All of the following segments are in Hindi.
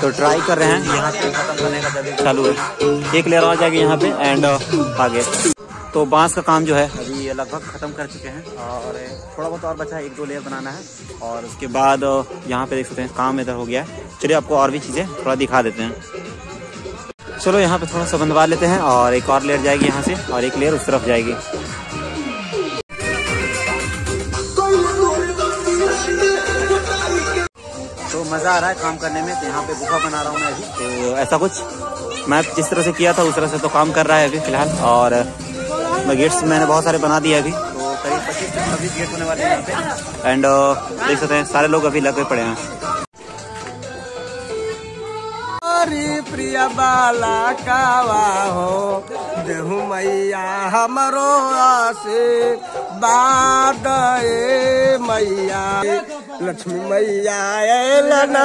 तो ट्राई कर रहे हैं। यहाँ से ख़त्म करने का चालू है। एक लेयर आ जाएगी यहाँ पे एंड uh, आगे। तो बाँस का काम जो है, अभी लगभग ख़त्म कर चुके हैं। और थोड़ा बहुत और बचा है, एक दो लेयर बनाना है। और उसके बाद uh, यहाँ पे देख सकते हैं, काम इधर हो गया है। चलिए आपको और भी चीज़ें थोड़ा दिखा देते हैं। चलो, यहाँ पे थोड़ा सा बनवा लेते हैं और एक और लेयर जाएगी यहाँ से और एक लेयर उस तरफ़ जाएगी। मज़ा आ रहा है काम करने में तो यहाँ पे गुफा बना रहा हूँ मैं अभी। तो ऐसा कुछ? मैं जिस तरह से किया था उस तरह से तो काम कर रहा है अभी फ़िलहाल। और मैं गेट्स मैंने बहुत सारे बना दिए अभी। तो करीब पच्चीस छब्बीस गेट होने वाले हैं यहाँ पे। एंड देख सकते हैं सारे लोग अभी लगे पड़े हैं। प्रिय बाला कावा हो देहु मैया हमरो आसे बाद मैया। लक्ष्मी मैया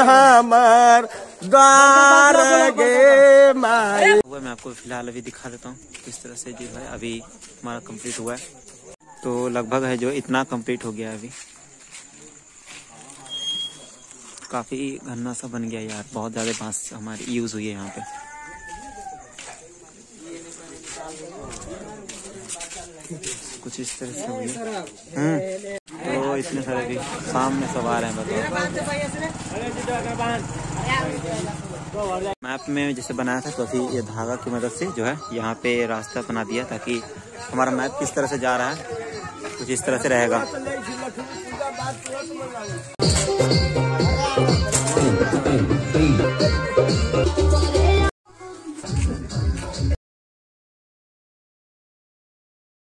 हमर द्वार गे माई। हुआ मैं आपको फ़िलहाल अभी दिखा देता हूँ किस तरह से जो है अभी हमारा कंप्लीट हुआ है। तो लगभग है जो इतना कंप्लीट हो गया अभी। काफ़ी घन्ना सा बन गया यार, बहुत ज़्यादा बाँस हमारी यूज़ हुई है यहाँ पे। कुछ इस तरह से हुई है बताओ इतने सारे की सामने सब आ रहे हैं बताओ मैप में जैसे बनाया था तो अभी ये धागा की मदद से जो है यहाँ पे रास्ता बना दिया ताकि हमारा मैप किस तरह से जा रहा है कुछ इस तरह से रहेगा Three, three, three.